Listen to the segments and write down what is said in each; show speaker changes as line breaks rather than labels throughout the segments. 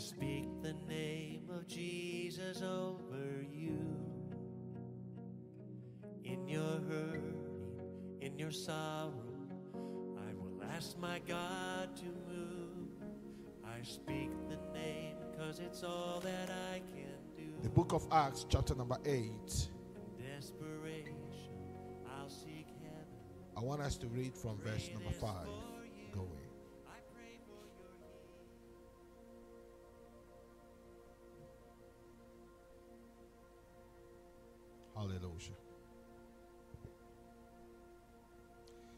speak the name of Jesus over you. In your hurting, in your sorrow, I will ask my God to move. I speak the name because it's all that I can do.
The book of Acts, chapter number 8.
In desperation, I'll seek heaven.
I want us to read from verse number 5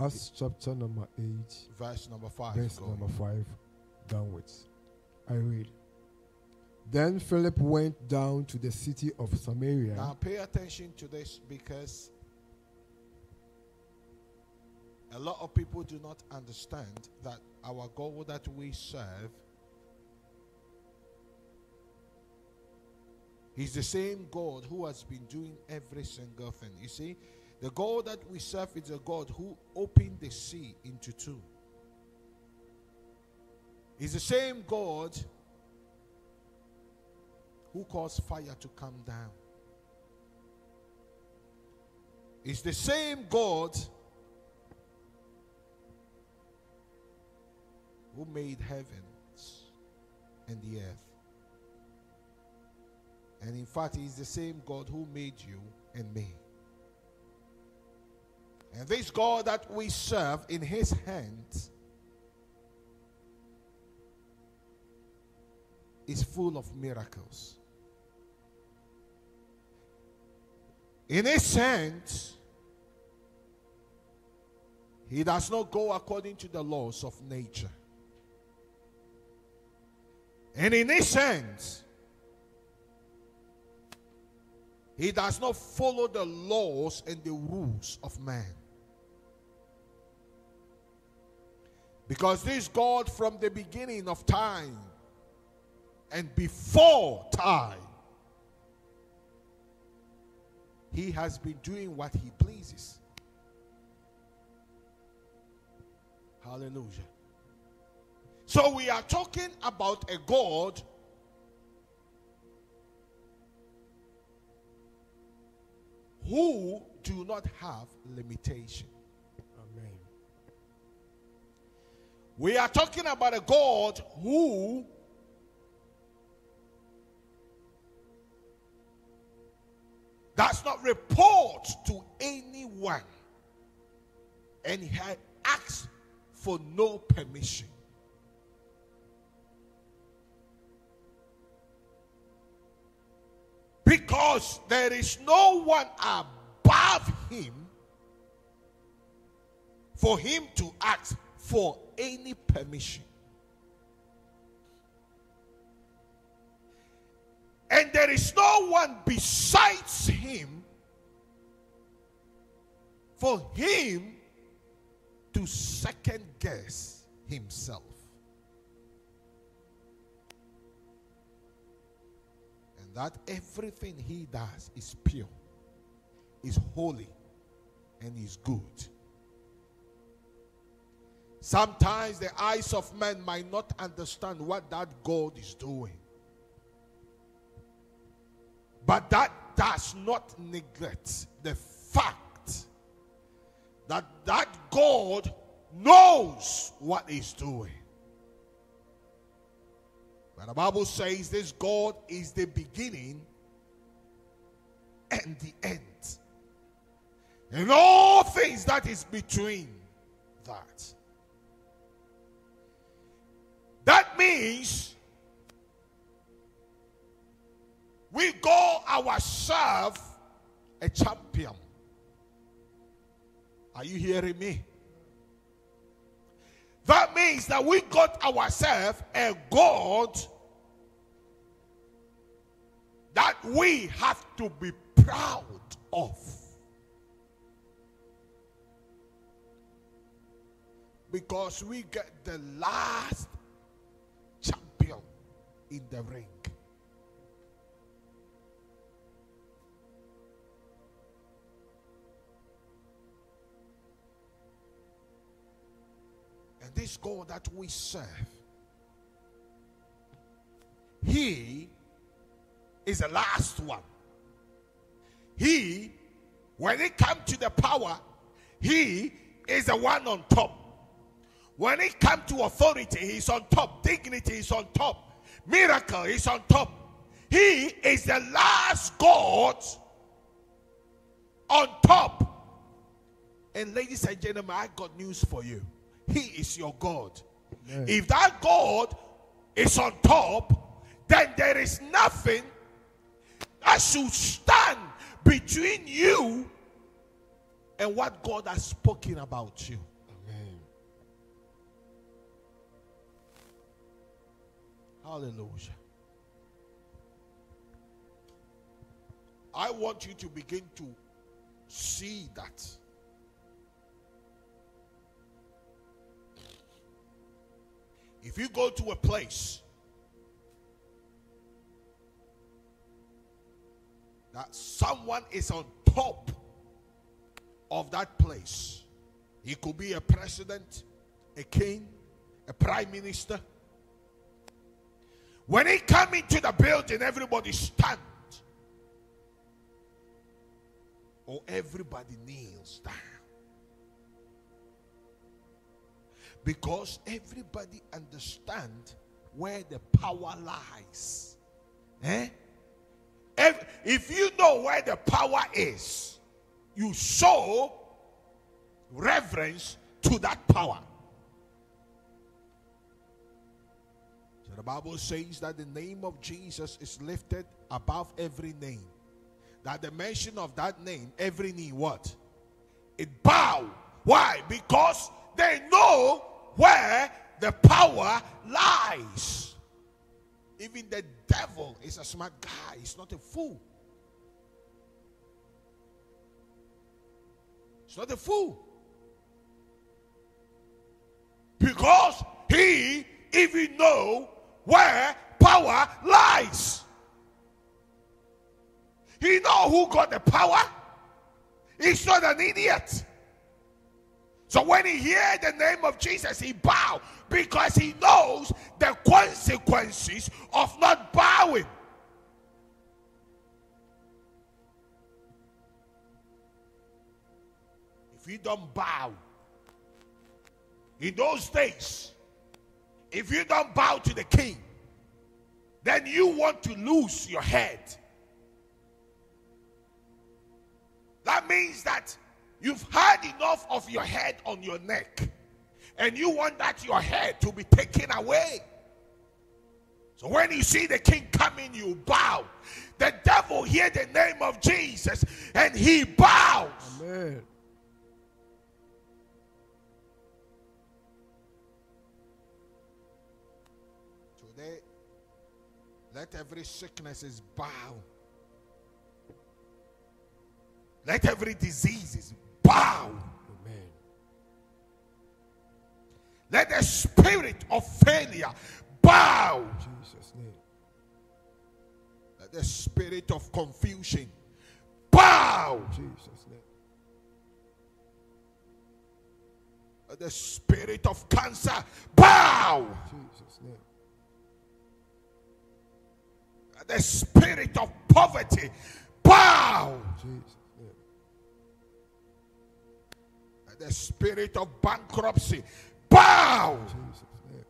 Acts chapter number 8,
Verse number 5
verse
going.
number 5 downwards. I read. Then Philip went down to the city of Samaria.
Now pay attention to this because a lot of people do not understand that our God that we serve He's the same God who has been doing every single thing. You see, the God that we serve is a God who opened the sea into two. He's the same God who caused fire to come down. It's the same God who made heavens and the earth. And in fact, He's the same God who made you and me. And this God that we serve in His hands is full of miracles. In His hands, He does not go according to the laws of nature. And in His hands, He does not follow the laws and the rules of man. Because this God, from the beginning of time and before time, He has been doing what He pleases. Hallelujah. So we are talking about a God who do not have limitation. We are talking about a God who does not report to anyone and he asks for no permission. Because there is no one above him for him to ask for any permission. And there is no one besides him for him to second guess himself. And that everything he does is pure, is holy, and is good. Sometimes the eyes of men might not understand what that God is doing. But that does not neglect the fact that that God knows what he's doing. But the Bible says this God is the beginning and the end. And all things that is between that. Means we call ourselves a champion. Are you hearing me? That means that we got ourselves a God that we have to be proud of. Because we get the last in the ring. And this God that we serve he is the last one. He, when it comes to the power, he is the one on top. When it comes to authority, he's on top. Dignity is on top. Miracle is on top. He is the last God on top. And ladies and gentlemen, I got news for you. He is your God.
Amen.
If that God is on top, then there is nothing that should stand between you and what God has spoken about you. Hallelujah. I want you to begin to see that. If you go to a place that someone is on top of that place, he could be a president, a king, a prime minister. When he come into the building, everybody stand. Or everybody kneels down. Because everybody understand where the power lies. Eh? If, if you know where the power is, you show reverence to that power. The Bible says that the name of Jesus is lifted above every name. That the mention of that name, every knee, what? It bow. Why? Because they know where the power lies. Even the devil is a smart guy, he's not a fool. He's not a fool. Because he even know where power lies. He know who got the power. He's not an idiot. So when he hear the name of Jesus, he bow because he knows the consequences of not bowing. If you don't bow, in those days, if you don't bow to the king, then you want to lose your head. That means that you've had enough of your head on your neck, and you want that your head to be taken away. So when you see the king coming, you bow. The devil hear the name of Jesus and he bows.
Amen.
Let every sickness is bow. Let every disease is bow.
Amen.
Let the spirit of failure bow.
Jesus' name.
Let the spirit of confusion bow.
Jesus' name.
Let the spirit of cancer bow.
Jesus' name.
The spirit of poverty bow.
Jesus' name.
The spirit of bankruptcy bow.
Jesus' name.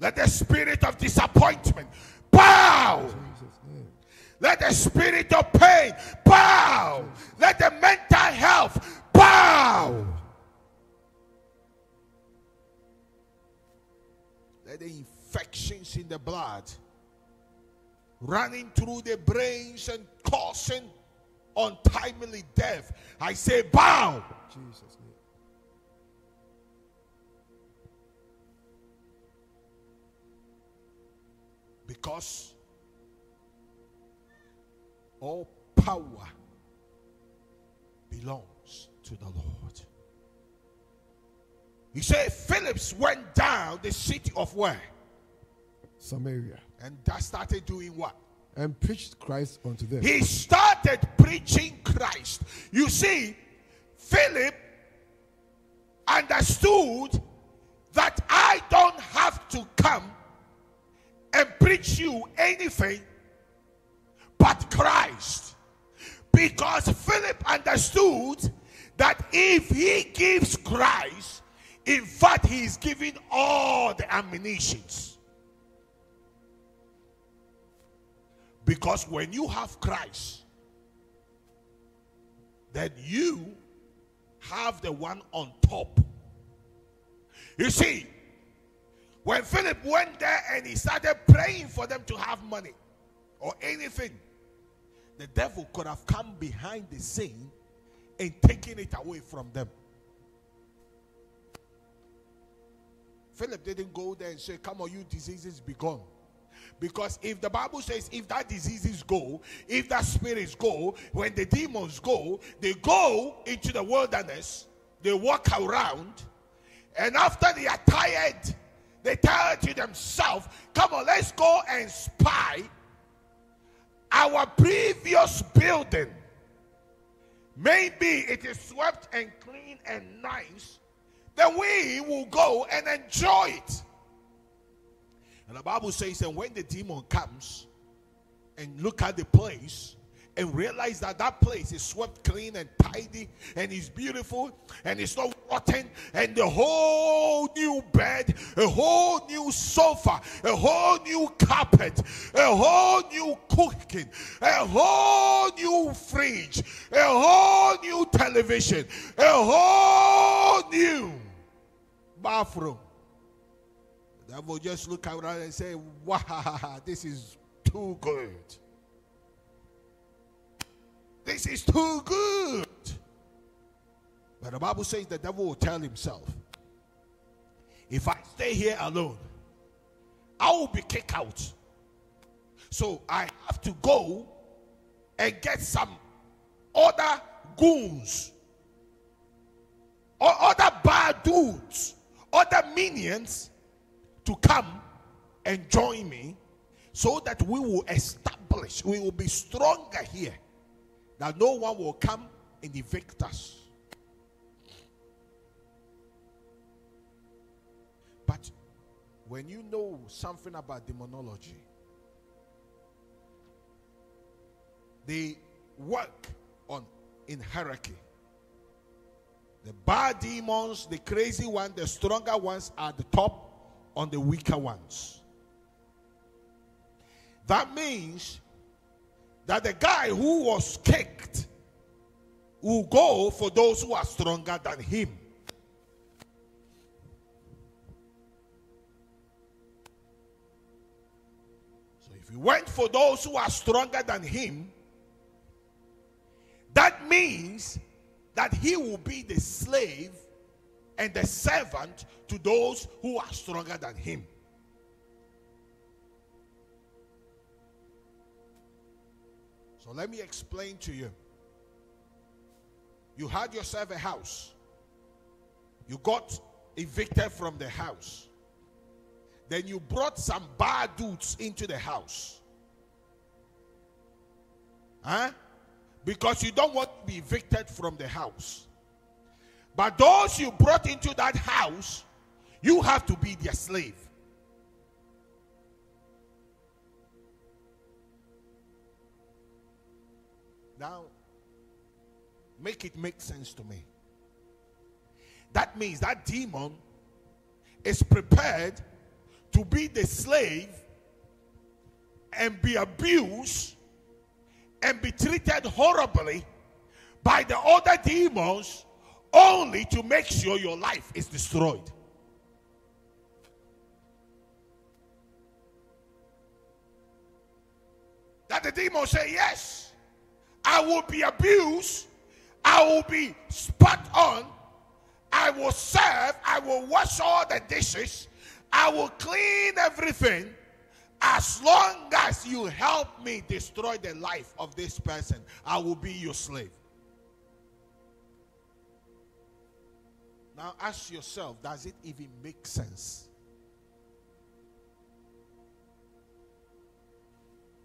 Let the spirit of disappointment bow.
Jesus' name.
Let the spirit of pain bow. Let the mental health bow. Let the infections in the blood running through the brains and causing untimely death. I say, bow.
Jesus' name.
Because all power belongs to the Lord. He said, Phillips went down the city of where?
Samaria.
And that started doing what?
And preached Christ unto them.
He started preaching Christ. You see, Philip understood that I don't have to come and preach you anything but Christ. Because Philip understood that if he gives Christ, in fact, he is giving all the ammunitions. Because when you have Christ, then you have the one on top. You see, when Philip went there and he started praying for them to have money or anything, the devil could have come behind the scene and taken it away from them. Philip didn't go there and say, Come on, you diseases, be gone. Because if the Bible says, if that diseases go, if that spirits go, when the demons go, they go into the wilderness, they walk around, and after they are tired, they tell to themselves, Come on, let's go and spy our previous building. Maybe it is swept and clean and nice, then we will go and enjoy it. And the Bible says, and when the demon comes and look at the place and realize that that place is swept clean and tidy and is beautiful and it's not rotten and the whole new bed, a whole new sofa, a whole new carpet, a whole new cooking, a whole new fridge, a whole new television, a whole new bathroom that will just look around and say, wow, this is too good. This is too good. But the Bible says the devil will tell himself, if I stay here alone, I will be kicked out. So I have to go and get some other goons or other bad dudes, other minions to come and join me so that we will establish, we will be stronger here, that no one will come and evict us. But when you know something about demonology, they work on in hierarchy. The bad demons, the crazy ones, the stronger ones are the top on the weaker ones. That means that the guy who was kicked will go for those who are stronger than him. So if he went for those who are stronger than him, that means that he will be the slave and the servant to those who are stronger than him. So let me explain to you. You had yourself a house. You got evicted from the house. Then you brought some bad dudes into the house. Huh? Because you don't want to be evicted from the house. But those you brought into that house, you have to be their slave. Now, make it make sense to me. That means that demon is prepared to be the slave and be abused and be treated horribly by the other demons only to make sure your life is destroyed. That the demon say, Yes, I will be abused, I will be spat on, I will serve, I will wash all the dishes, I will clean everything. As long as you help me destroy the life of this person, I will be your slave. Now ask yourself does it even make sense?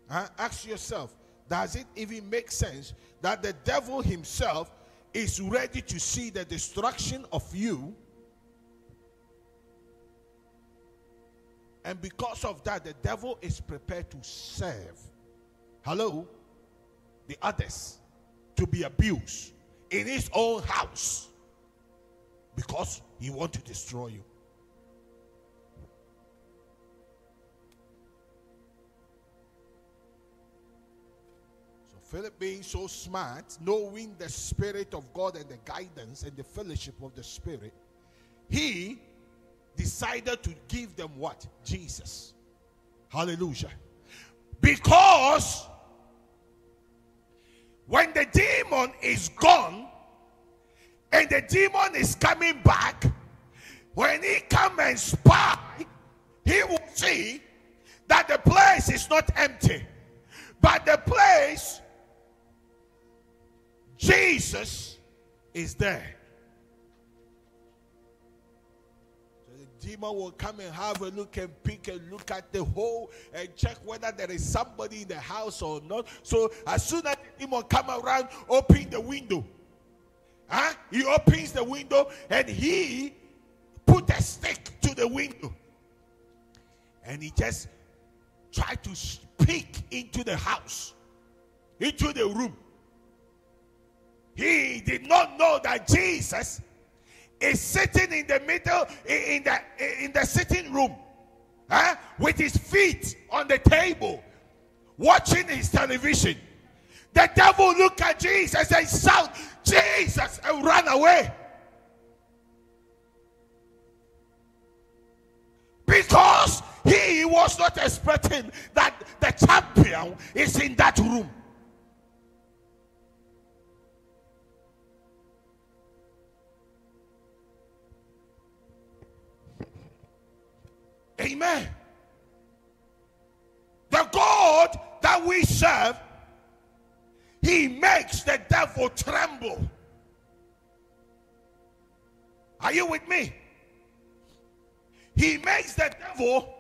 Uh, ask yourself does it even make sense that the devil himself is ready to see the destruction of you And because of that, the devil is prepared to serve. Hello? The others to be abused in his own house because he wants to destroy you. So Philip being so smart, knowing the spirit of God and the guidance and the fellowship of the spirit, he decided to give them what? Jesus. Hallelujah. Because when the demon is gone and the demon is coming back, when he come and spy, he will see that the place is not empty, but the place Jesus is there. The demon will come and have a look and peek and look at the hole and check whether there is somebody in the house or not. So as soon as the demon come around, open the window. Huh? He opens the window and he put a stick to the window. And he just tried to speak into the house, into the room. He did not know that Jesus is sitting in the middle in the in the sitting room huh, with his feet on the table watching his television the devil look at jesus and shout jesus and run away because he was not expecting that the champion is in that room Amen. The God that we serve, he makes the devil tremble. Are you with me? He makes the devil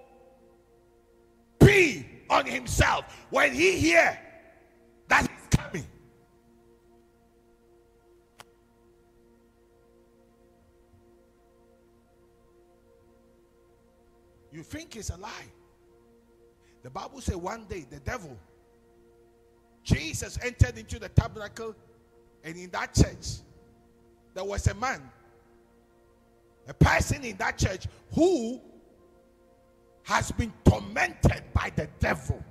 pee on himself when he hear that he's coming. You think it's a lie. The Bible says one day the devil, Jesus entered into the tabernacle, and in that church, there was a man, a person in that church who has been tormented by the devil.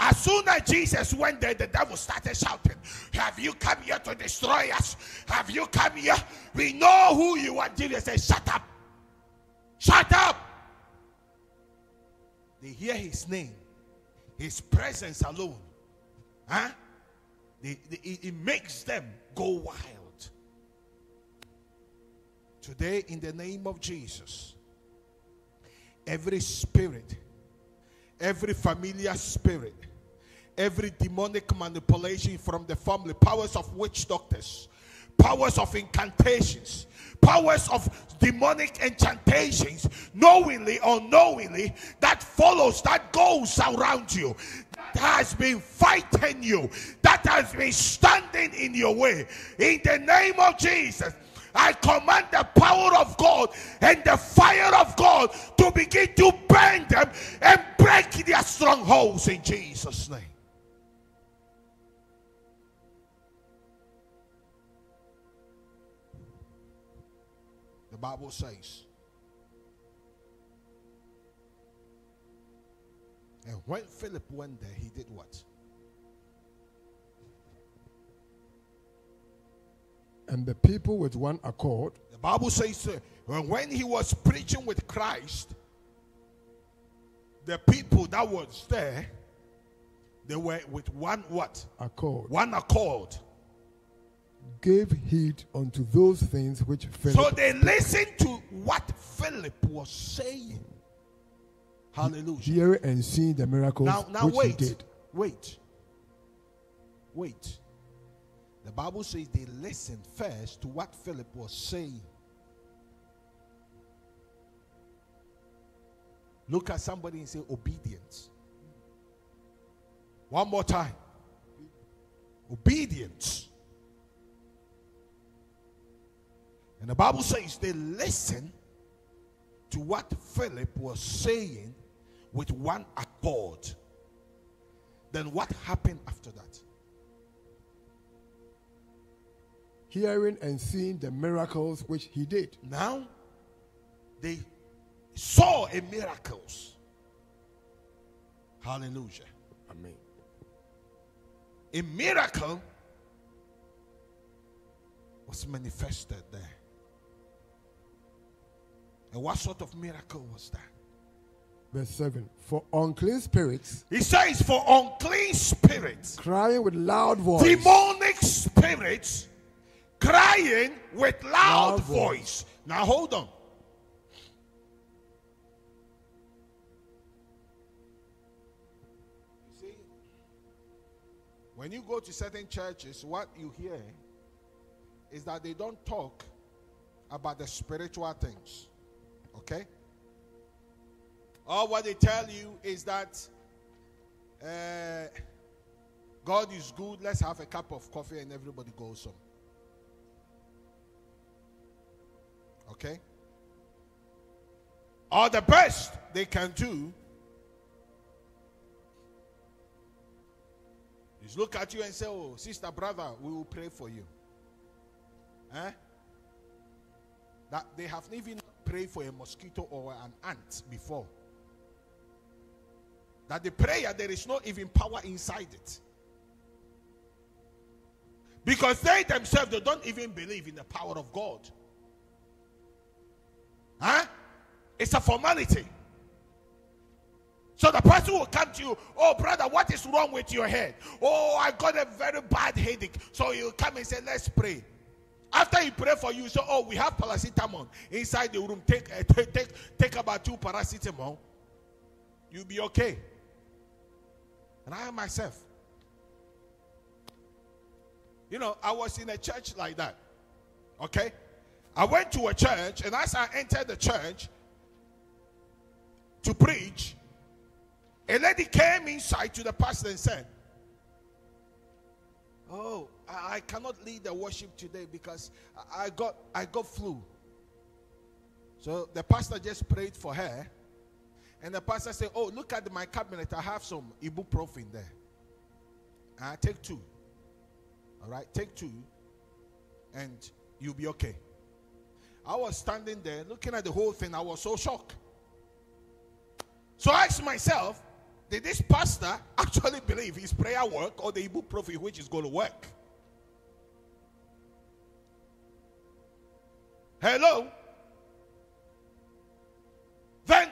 As soon as Jesus went there, the devil started shouting, Have you come here to destroy us? Have you come here? We know who you are. Jesus said, Shut up. Shut up. They hear his name, his presence alone. Huh? It makes them go wild. Today, in the name of Jesus, every spirit, every familiar spirit, every demonic manipulation from the family, powers of witch doctors, powers of incantations, powers of demonic enchantations, knowingly or unknowingly, that follows, that goes around you, that has been fighting you, that has been standing in your way. In the name of Jesus. I command the power of God and the fire of God to begin to burn them and break their strongholds in Jesus' name. The Bible says. And when Philip went there, he did what?
And the people with one accord.
The Bible says uh, when he was preaching with Christ, the people that was there, they were with one what?
Accord.
One accord
gave heed unto those things which Philip.
So they listened to what Philip was saying. Hallelujah.
Hearing and seeing the miracles
now, now
which
wait,
he did.
Wait. Wait. The Bible says they listened first to what Philip was saying. Look at somebody and say obedience. One more time. Obedience. And the Bible says they listened to what Philip was saying with one accord, then what happened after that?
Hearing and seeing the miracles which he did.
Now, they saw a miracles. Hallelujah.
Amen.
A miracle was manifested there. And what sort of miracle was that?
Verse 7 For unclean spirits,
He says, For unclean spirits,
crying with loud voice,
demonic spirits, crying with loud,
Loud
voice.
voice.
Now hold on. You see, when you go to certain churches, what you hear is that they don't talk about the spiritual things. Okay? All what they tell you is that uh, God is good. Let's have a cup of coffee and everybody goes home. Okay? Or the best they can do is look at you and say, Oh, sister, brother, we will pray for you. Eh? That they have even prayed for a mosquito or an ant before. That the prayer, there is no even power inside it. Because they themselves, they don't even believe in the power of God. Huh? It's a formality. So the person will come to you, oh brother, what is wrong with your head? Oh, I got a very bad headache. So you come and say, let's pray. After he prayed for you, so oh, we have paracetamol inside the room. Take uh, take take take about two paracetamol. You'll be okay. And I myself, you know, I was in a church like that. Okay, I went to a church, and as I entered the church to preach, a lady came inside to the pastor and said, "Oh, I, cannot lead the worship today because I, got I got flu." So the pastor just prayed for her, and the pastor said, "Oh, look at my cabinet. I have some ibuprofen there. I take two. All right, take two, and you'll be okay." I was standing there looking at the whole thing. I was so shocked. So I asked myself, did this pastor actually believe his prayer work or the ibuprofen which is going to work? Hello? Then,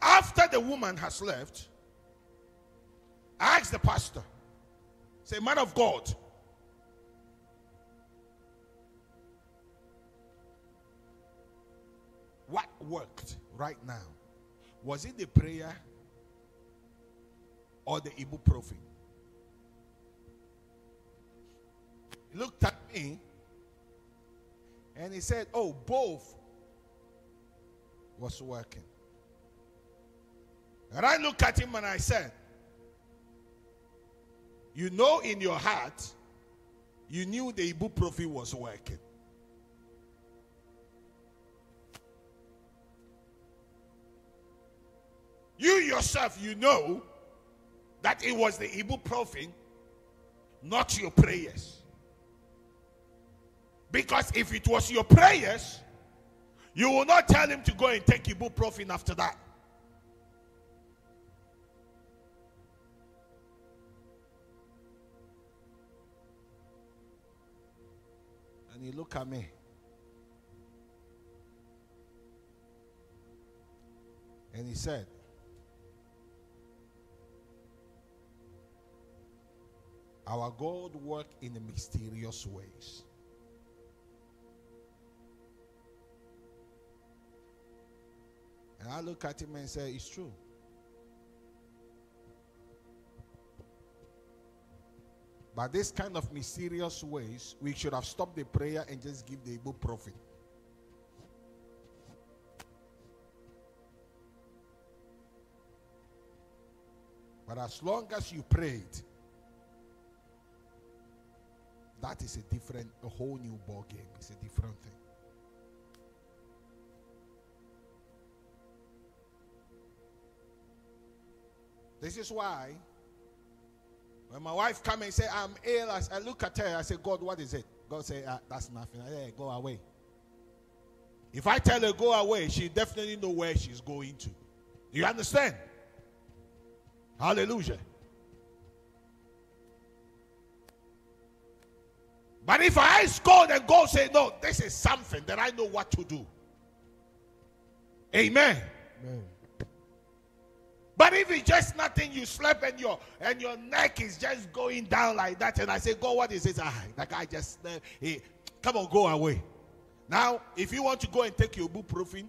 after the woman has left, I asked the pastor, say, man of God, what worked right now? Was it the prayer or the ibuprofen? He looked at me and he said, Oh, both was working. And I looked at him and I said, You know, in your heart, you knew the ibuprofen was working. You yourself, you know that it was the ibuprofen, not your prayers. Because if it was your prayers, you will not tell him to go and take ibuprofen after that. And he looked at me. And he said, Our God work in mysterious ways. And I look at him and say, It's true. But this kind of mysterious ways, we should have stopped the prayer and just give the ibuprofen. But as long as you prayed, that is a different, a whole new ball game. It's a different thing. This is why when my wife come and say I'm ill, I, I look at her. I say, God, what is it? God say, ah, that's nothing. I say, go away. If I tell her go away, she definitely know where she's going to. You understand? Hallelujah. But if I God and God say, no, this is something, then I know what to do. Amen.
Amen.
But if it's just nothing, you slept and your and your neck is just going down like that, and I say, God, what is this? Ah, that guy just he, come on, go away. Now, if you want to go and take your ibuprofen,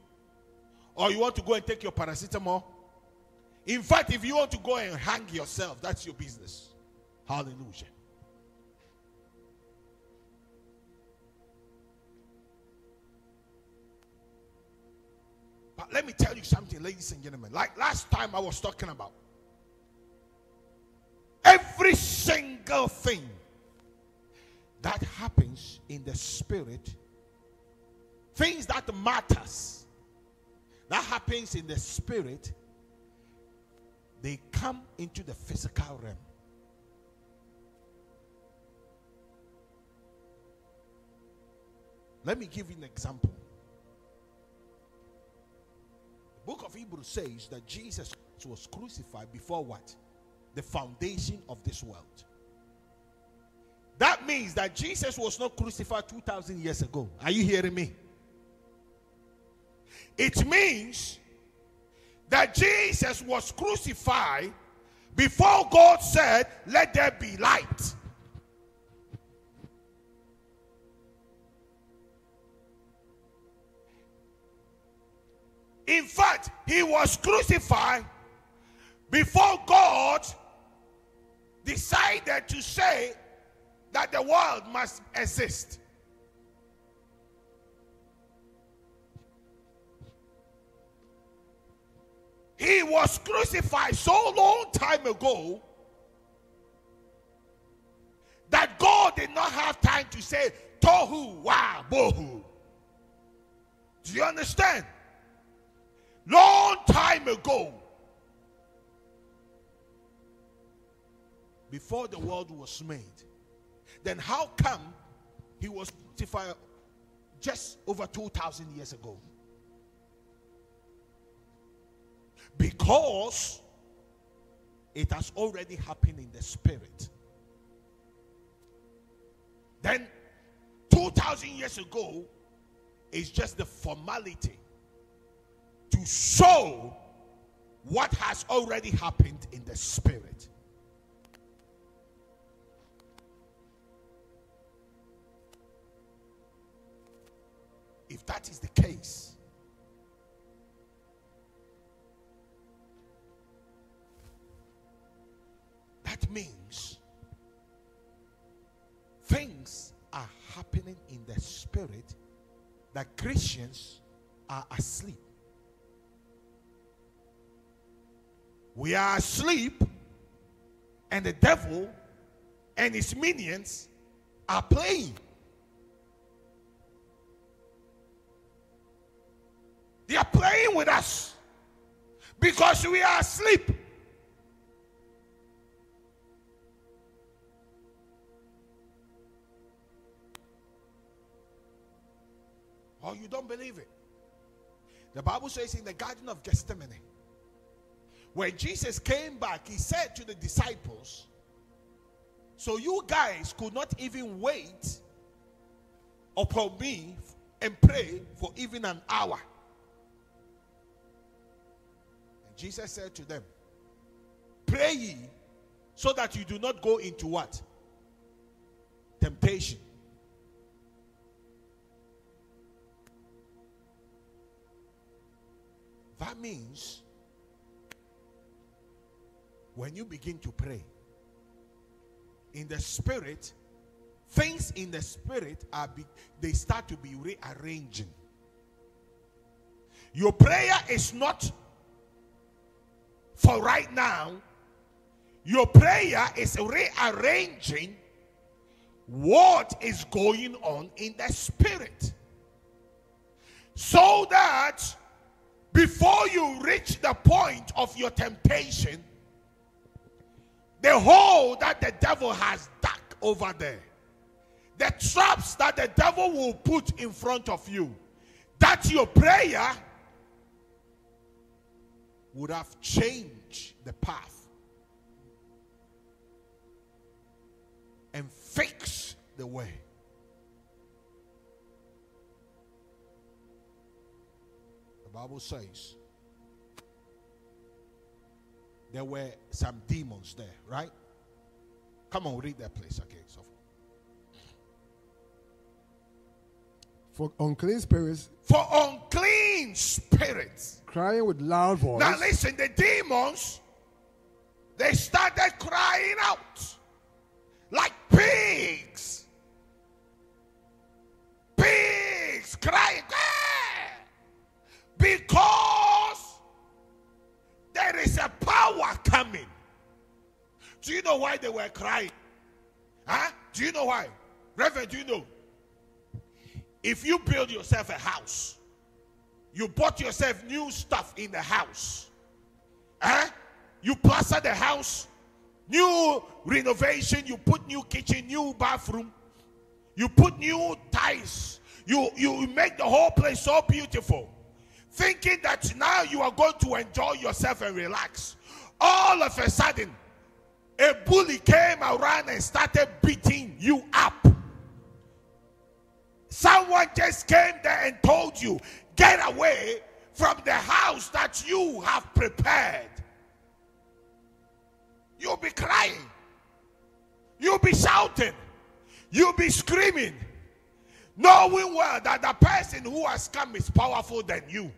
or you want to go and take your paracetamol, in fact, if you want to go and hang yourself, that's your business. Hallelujah. But let me tell you something, ladies and gentlemen. Like last time I was talking about, every single thing that happens in the spirit, things that matters, that happens in the spirit, they come into the physical realm. Let me give you an example book of Hebrews says that Jesus was crucified before what? The foundation of this world. That means that Jesus was not crucified 2,000 years ago. Are you hearing me? It means that Jesus was crucified before God said, Let there be light. In fact, he was crucified before God decided to say that the world must exist. He was crucified so long time ago that God did not have time to say tohu wa bohu. Do you understand? Long time ago, before the world was made, then how come he was crucified just over 2,000 years ago? Because it has already happened in the spirit. Then 2,000 years ago is just the formality to show what has already happened in the spirit. If that is the case, that means things are happening in the spirit that Christians are asleep. We are asleep, and the devil and his minions are playing. They are playing with us because we are asleep. Or you don't believe it. The Bible says in the Garden of Gethsemane, when Jesus came back, he said to the disciples, So you guys could not even wait upon me and pray for even an hour. And Jesus said to them, Pray ye so that you do not go into what? Temptation. That means when you begin to pray in the spirit, things in the spirit are be, they start to be rearranging. Your prayer is not for right now. Your prayer is rearranging what is going on in the spirit. So that before you reach the point of your temptation, the hole that the devil has dug over there, the traps that the devil will put in front of you, that your prayer would have changed the path. And fix the way. The Bible says there were some demons there, right? Come on, read that place again. So
For unclean spirits
for unclean spirits.
crying with loud voice
Now listen, the demons they started crying out why they were crying? Huh? Do you know why? Reverend, do you know? If you build yourself a house, you bought yourself new stuff in the house, huh? You plaster the house, new renovation, you put new kitchen, new bathroom, you put new tiles, you, you make the whole place so beautiful, thinking that now you are going to enjoy yourself and relax. All of a sudden, a bully came around and started beating you up. Someone just came there and told you, get away from the house that you have prepared. You'll be crying. You'll be shouting. You'll be screaming. Knowing well that the person who has come is powerful than you.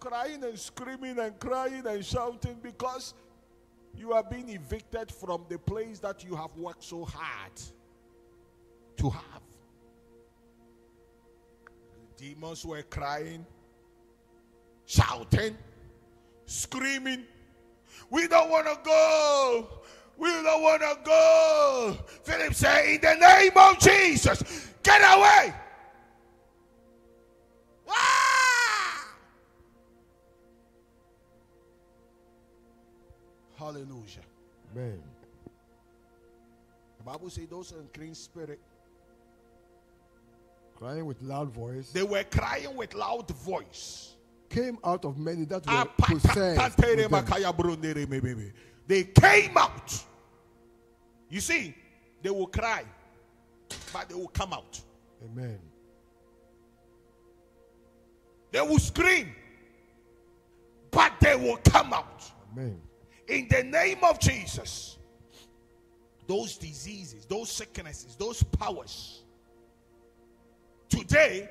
Crying and screaming and crying and shouting because you are being evicted from the place that you have worked so hard to have. The demons were crying, shouting, screaming. We don't want to go. We don't want to go. Philip said, In the name of Jesus, get away. Hallelujah.
Amen.
The Bible says those unclean spirit,
crying with loud voice
they were crying with loud voice.
came out of many that were possessed.
They came out. You see, they will cry, but they will come out.
Amen.
They will scream, but they will come out.
Amen.
In the name of Jesus, those diseases, those sicknesses, those powers, today,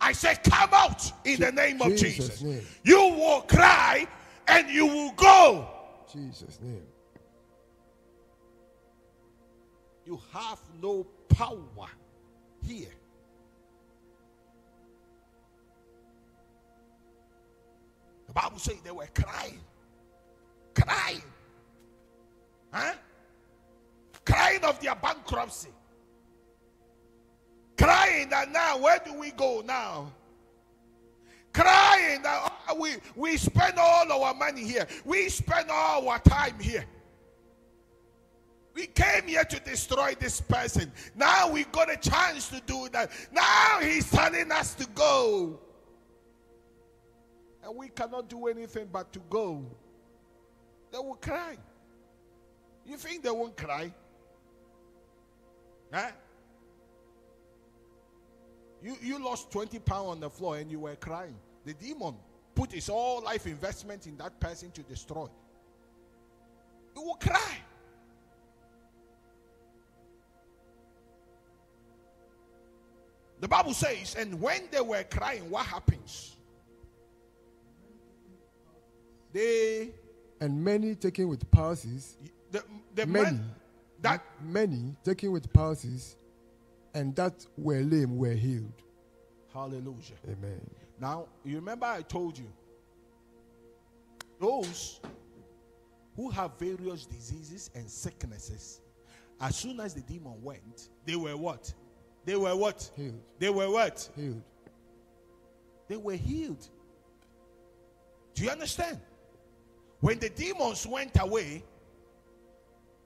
I say, come out in the name of
Jesus'
Jesus.
name.
You will cry and you will go.
Jesus' name.
You have no power here. The Bible says they were crying, crying, huh? Crying of their bankruptcy, crying that now where do we go now? Crying that oh, we we spend all our money here, we spend all our time here. We came here to destroy this person. Now we got a chance to do that. Now he's telling us to go. And we cannot do anything but to go. They will cry. You think they won't cry? Huh? You, you lost 20 pounds on the floor and you were crying. The demon put his whole life investment in that person to destroy. You will cry. The Bible says, and when they were crying, what happens? They,
And many taken with palsies,
the, the
many,
men that
many taken with palsies, and that were lame were healed.
hallelujah.
Amen.
Now, you remember I told you, those who have various diseases and sicknesses, as soon as the demon went, they were what? They were what?
Healed.
They were what?
Healed.
They were healed. Do you understand? When the demons went away,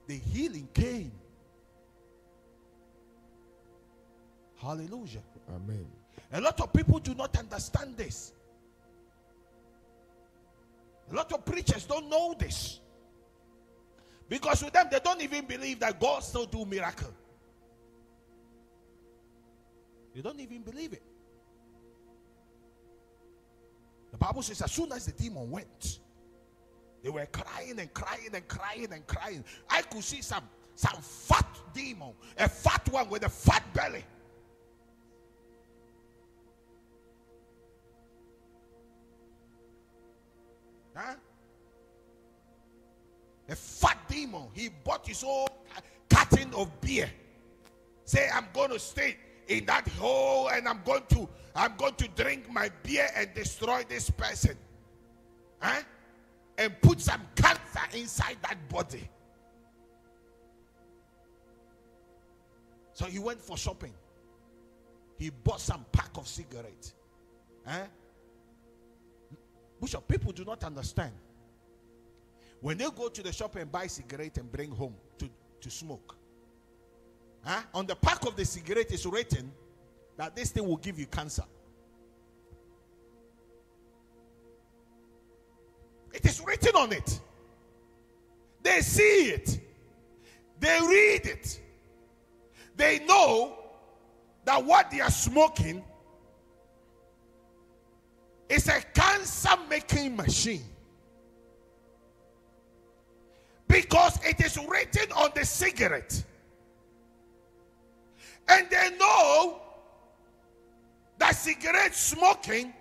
the healing came. Hallelujah.
Amen.
A lot of people do not understand this. A lot of preachers don't know this. Because with them, they don't even believe that God still do miracle. They don't even believe it. The Bible says as soon as the demon went, they were crying and crying and crying and crying. I could see some some fat demon, a fat one with a fat belly. Huh? A fat demon. He bought his own carton of beer. Say, I'm going to stay in that hole and I'm going to I'm going to drink my beer and destroy this person. Huh? And put some cancer inside that body. So he went for shopping. He bought some pack of cigarettes. Huh? Bishop, people do not understand. When they go to the shop and buy cigarette and bring home to, to smoke, huh? on the pack of the cigarette is written that this thing will give you cancer. It is written on it. They see it. They read it. They know that what they are smoking is a cancer making machine. Because it is written on the cigarette. And they know that cigarette smoking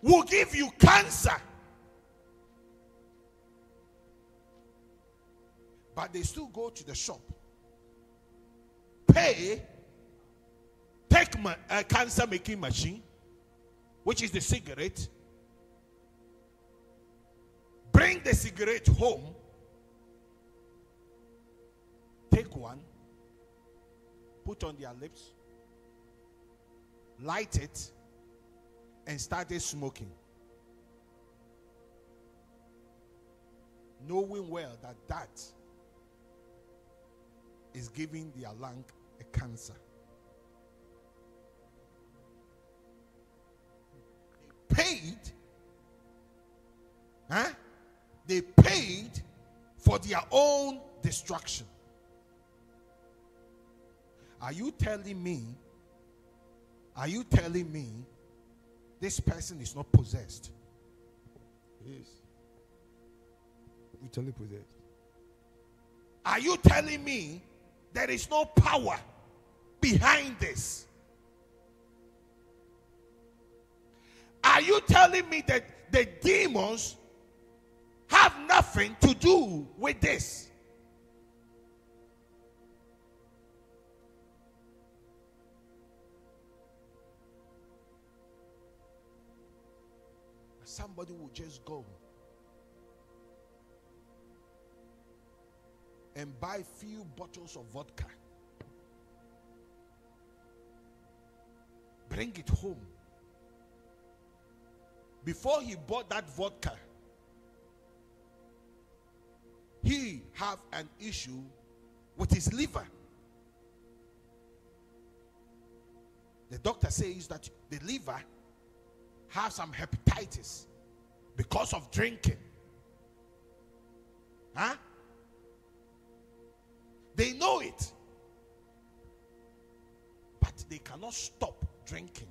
will give you cancer. But they still go to the shop, pay, take a uh, cancer making machine, which is the cigarette, bring the cigarette home, take one, put on their lips, light it, and started smoking. Knowing well that that is giving their lung a cancer. They paid, huh? They paid for their own destruction. Are you telling me? Are you telling me this person is not possessed?
Yes. Totally possessed.
Are you telling me there is no power behind this? Are you telling me that the demons have nothing to do with this? Somebody will just go and buy few bottles of vodka. Bring it home. Before he bought that vodka, he have an issue with his liver. The doctor says that the liver have some hepatitis because of drinking. Huh? They know it. But they cannot stop drinking.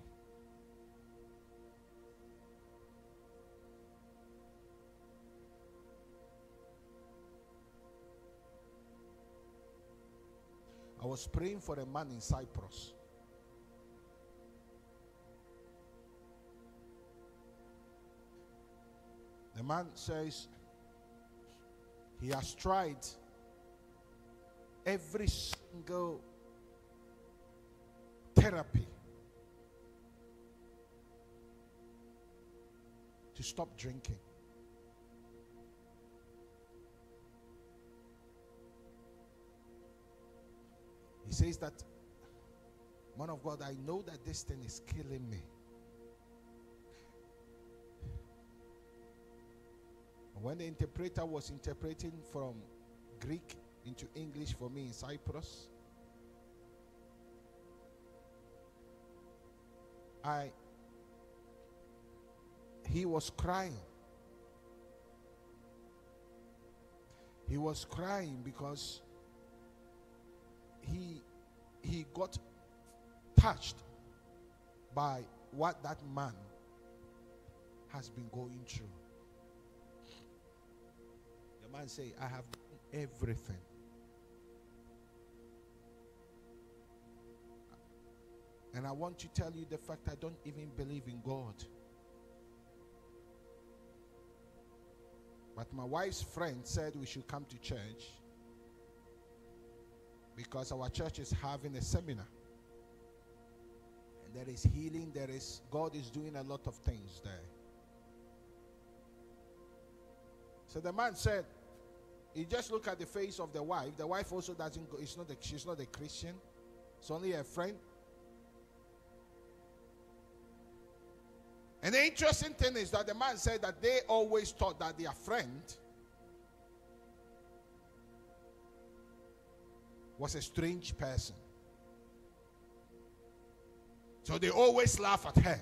I was praying for a man in Cyprus. The man says he has tried every single therapy to stop drinking. He says that, man of God, I know that this thing is killing me. When the interpreter was interpreting from Greek into English for me in Cyprus, I he was crying. He was crying because he he got touched by what that man has been going through. The man say, I have everything. And I want to tell you the fact I don't even believe in God. But my wife's friend said we should come to church because our church is having a seminar. And there is healing, there is God is doing a lot of things there. So the man said, he just look at the face of the wife. The wife also doesn't go, it's not a, she's not a Christian. It's only a friend. And the interesting thing is that the man said that they always thought that their friend was a strange person. So they always laugh at her.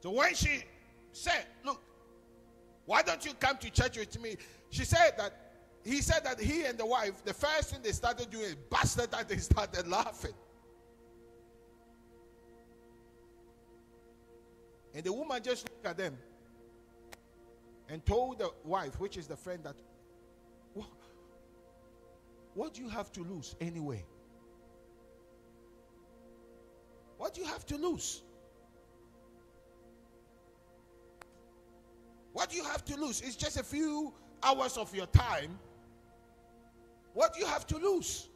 So when she said, Look, why don't you come to church with me? She said that he said that he and the wife, the first thing they started doing is busted that they started laughing. And the woman just looked at them and told the wife, which is the friend, that what, what do you have to lose anyway? What do you have to lose? What do you have to lose? It's just a few hours of your time. What do you have to lose?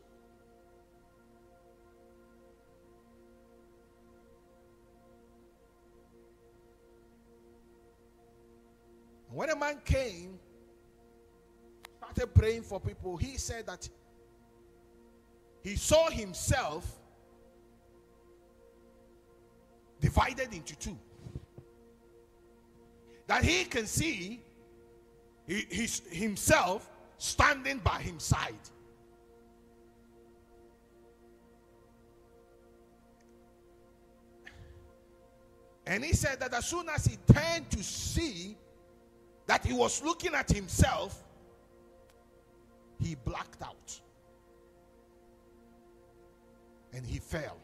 When a man came, started praying for people, he said that he saw himself divided into two. That he can see he, his, himself standing by his side. And he said that as soon as he turned to see that he was looking at himself, he blacked out. And he fell.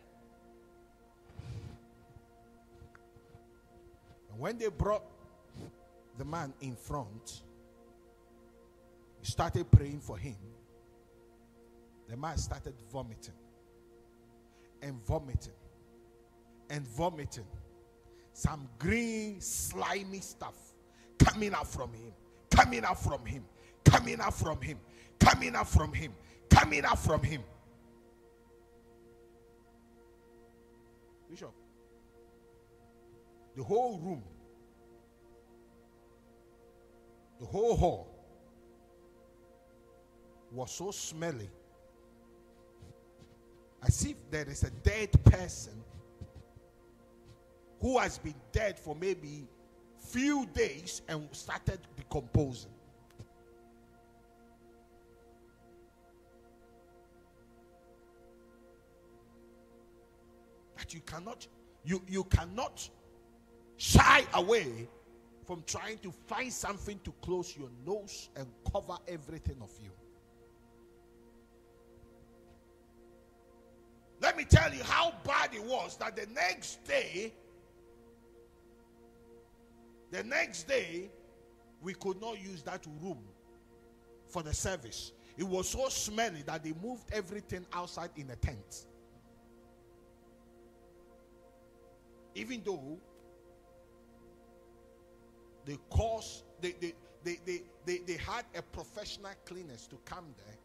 And when they brought the man in front, he started praying for him. The man started vomiting and vomiting and vomiting. Some green, slimy stuff coming out from him, coming out from him, coming out from him, coming out from him, coming out from him. Bishop, the whole room, the whole hall was so smelly as if there is a dead person who has been dead for maybe few days and started decomposing. That you cannot, you, you cannot shy away from trying to find something to close your nose and cover everything of you. Let me tell you how bad it was that the next day the next day, we could not use that room for the service. It was so smelly that they moved everything outside in a tent. Even though the course, they, they, they, they, they, they had a professional cleaners to come there.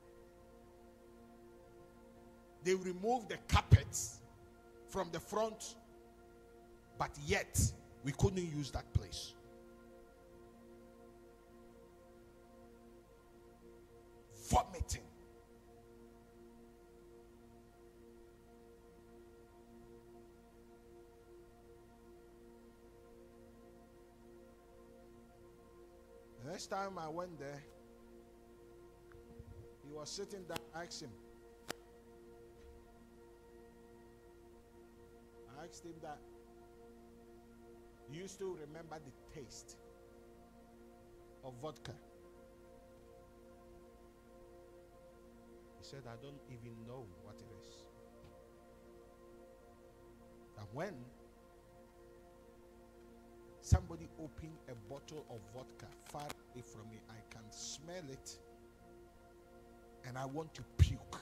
They removed the carpets from the front, but yet we couldn't use that place. Vomiting. The next time I went there, he was sitting down, I asked him. I asked him that you still remember the taste of vodka? He said, I don't even know what it is. And when somebody opened a bottle of vodka far away from me, I can smell it and I want to puke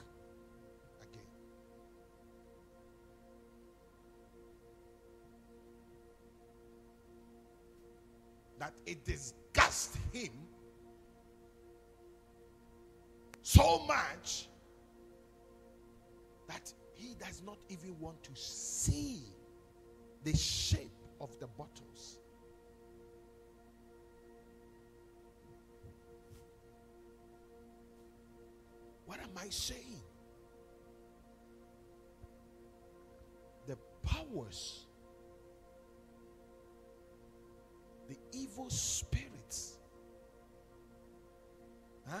That it disgusts him so much that he does not even want to see the shape of the bottles. What am I saying? The powers, evil spirits. Huh?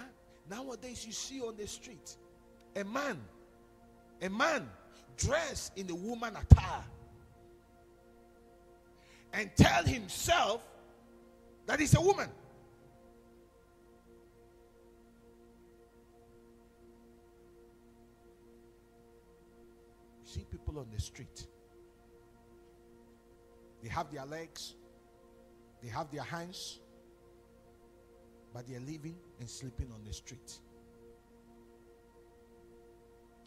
Nowadays, you see on the street a man, a man dressed in a woman attire and tell himself that he's a woman. You see people on the street. They have their legs, they have their hands, but they are living and sleeping on the street.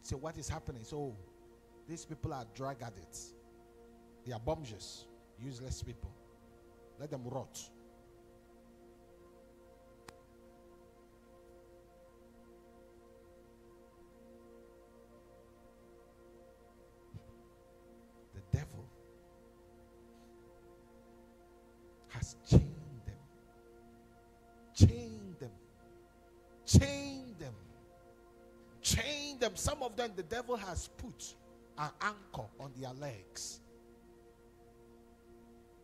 So, what is happening? So, these people are drug addicts, they are bombers, useless people. Let them rot. Of them, the devil has put an anchor on their legs.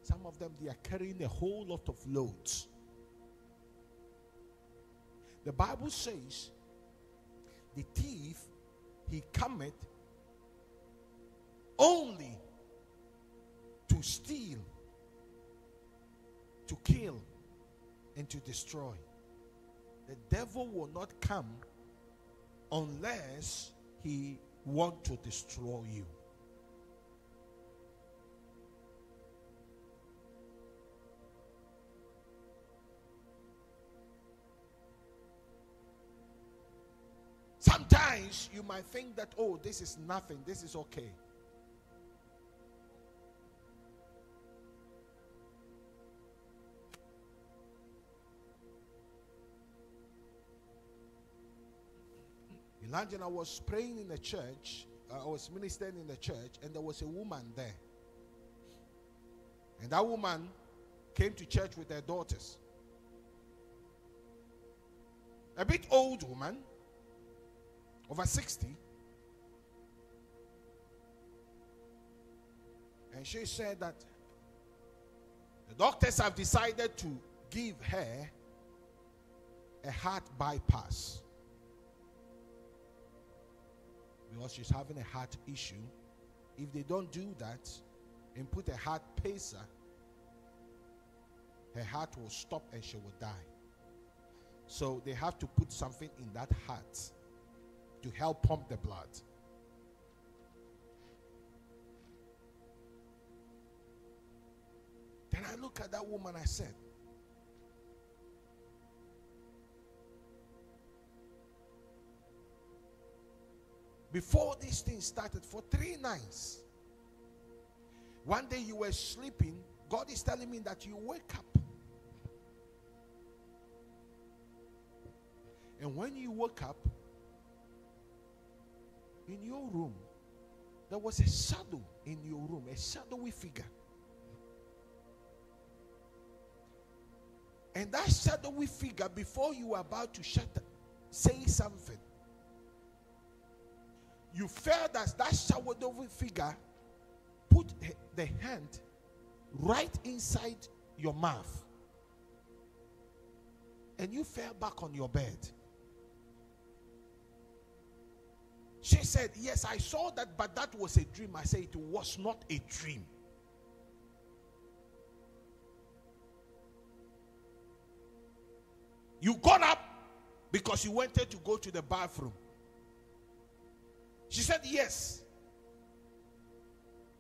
Some of them, they are carrying a whole lot of loads. The Bible says, the thief, he cometh only to steal, to kill, and to destroy. The devil will not come unless he want to destroy you. Sometimes you might think that, oh, this is nothing, this is okay. Elijah, I was praying in the church, uh, I was ministering in the church, and there was a woman there. And that woman came to church with her daughters. A bit old woman, over 60. And she said that the doctors have decided to give her a heart bypass because she's having a heart issue. If they don't do that and put a heart pacer, her heart will stop and she will die. So they have to put something in that heart to help pump the blood. Then I look at that woman, I said, Before this thing started, for three nights, one day you were sleeping, God is telling me that you wake up. And when you woke up, in your room, there was a shadow in your room, a shadowy figure. And that shadowy figure, before you were about to shut, up, say something, you felt that that shadowy figure put the hand right inside your mouth. and you fell back on your bed. She said, Yes, I saw that, but that was a dream. I said, It was not a dream. You got up because you wanted to go to the bathroom. She said, Yes.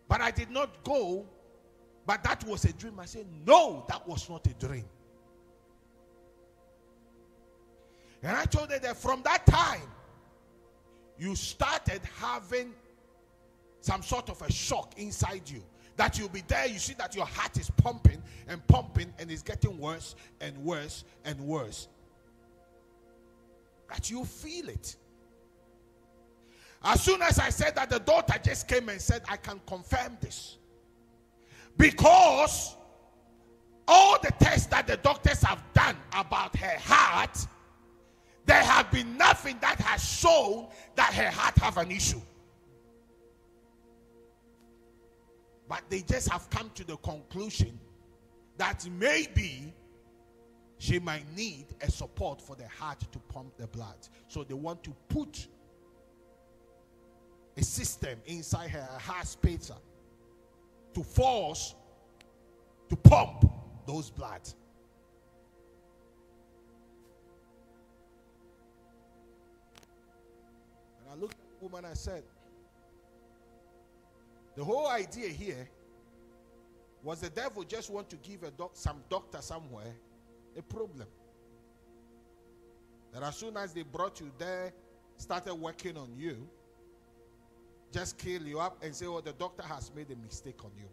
But I did not go, but that was a dream. I said, No, that was not a dream. And I told her that from that time, you started having some sort of a shock inside you. That you'll be there, you see that your heart is pumping and pumping and it's getting worse and worse and worse. That you feel it. As soon as I said that, the daughter just came and said, I can confirm this. Because all the tests that the doctors have done about her heart there have been nothing that has shown that her heart have an issue. But they just have come to the conclusion that maybe she might need a support for the heart to pump the blood. So they want to put a system inside her heart spacer to force to pump those blood. And I looked at the woman, I said, the whole idea here was the devil just want to give a doc- some doctor somewhere a problem. That as soon as they brought you there, started working on you, just kill you up and say, oh, the doctor has made a mistake on you.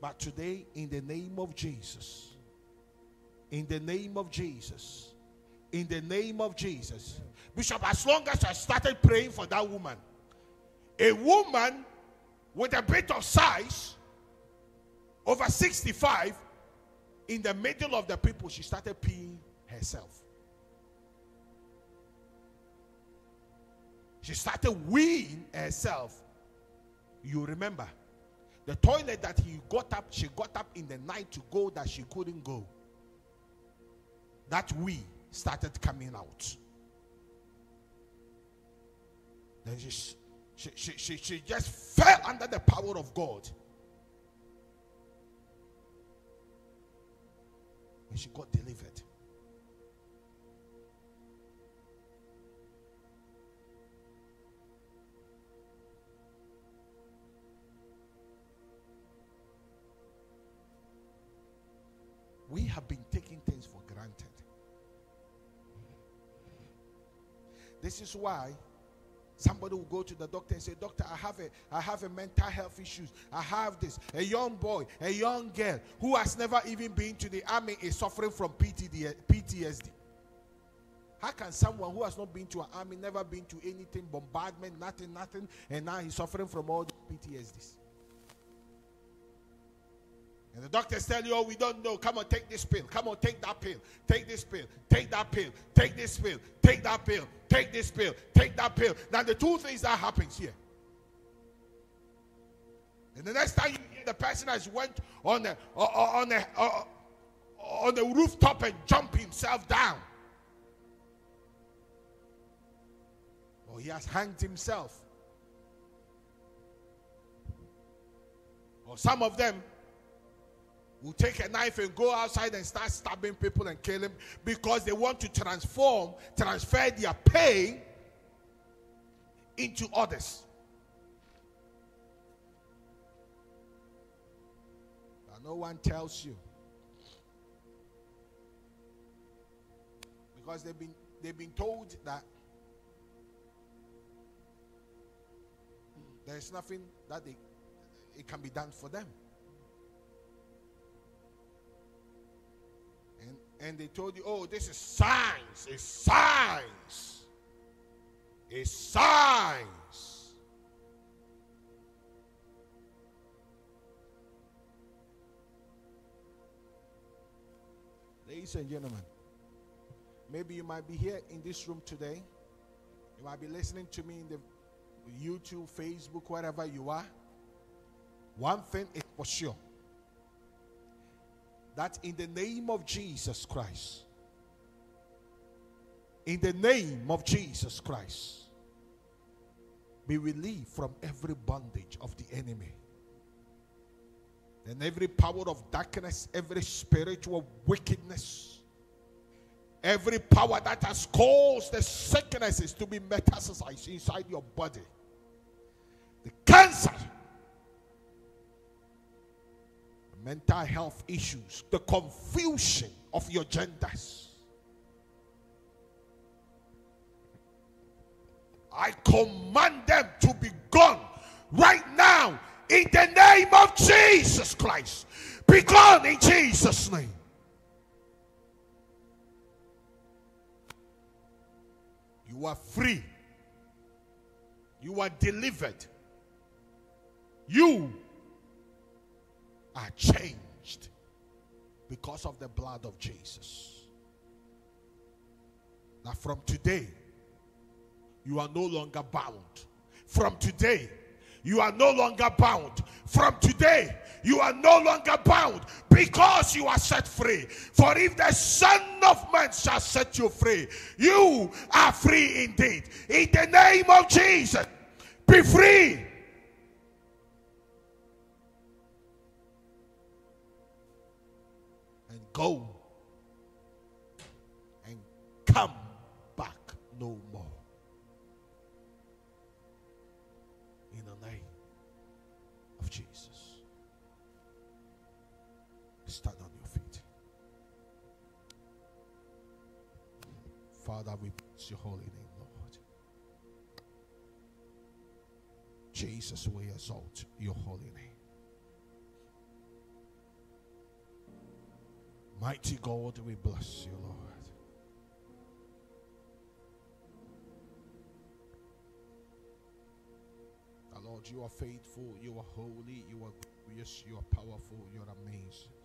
But today, in the name of Jesus, in the name of Jesus. In the name of Jesus. Bishop, as long as I started praying for that woman, a woman with a bit of size, over 65, in the middle of the people, she started peeing herself. She started weeing herself. You remember the toilet that he got up, she got up in the night to go that she couldn't go that we started coming out. Then she, she, she, she, she just fell under the power of God. And she got delivered. We have been taking things for granted. This is why somebody will go to the doctor and say, Doctor, I have a I have a mental health issues. I have this. A young boy, a young girl who has never even been to the army is suffering from PTSD. How can someone who has not been to an army, never been to anything, bombardment, nothing, nothing, and now he's suffering from all the PTSDs? And the doctors tell you, oh, we don't know. Come on, take this pill. Come on, take that pill. Take this pill. Take that pill. Take this pill. Take that pill. Take this pill. Take that pill. Now, the two things that happens here. And the next time you hear the person has went on the uh, uh, on the uh, on the rooftop and jump himself down. Or he has hanged himself. Or some of them will take a knife and go outside and start stabbing people and killing because they want to transform, transfer their pain into others. But no one tells you. Because they've been they've been told that there's nothing that they, it can be done for them. And they told you, oh, this is science. It's science. It's science. Ladies and gentlemen, maybe you might be here in this room today. You might be listening to me in the YouTube, Facebook, wherever you are. One thing is for sure that in the name of Jesus Christ, in the name of Jesus Christ, be relieved from every bondage of the enemy. And every power of darkness, every spiritual wickedness, every power that has caused the sicknesses to be metastasized inside your body, mental health issues, the confusion of your genders. I command them to be gone right now in the name of Jesus Christ. Be gone in Jesus' name. You are free. You are delivered. You are changed because of the blood of Jesus. Now, from today, you are no longer bound. From today, you are no longer bound. From today, you are no longer bound because you are set free. For if the Son of Man shall set you free, you are free indeed. In the name of Jesus, be free. Go and come back no more. In the name of Jesus. Stand on your feet. Father, we bless your holy name, Lord. Jesus, we exalt your holy name. Mighty God, we bless you, Lord. Lord, you are faithful, you are holy, you are glorious, you are powerful, you are amazing.